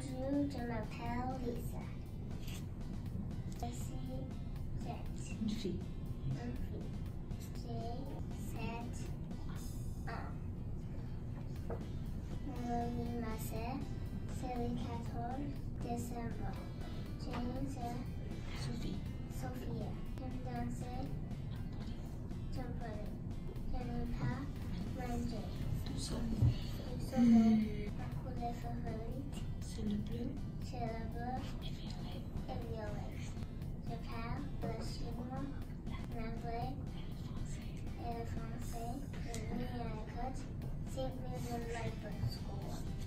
Bonjour, je m'appelle Lisa. Je suis sept. Une fille. Une fille. J'ai sept ans. Mon anniversaire, c'est le 14 décembre. J'aime Sophie. Sophia. J'aime danser. Trampoline. Je n'aime pas manger. Tout seul. Tout Philippines, Singapore, Netherlands, Japan, Russia, Norway, Air France, the United in the Library School.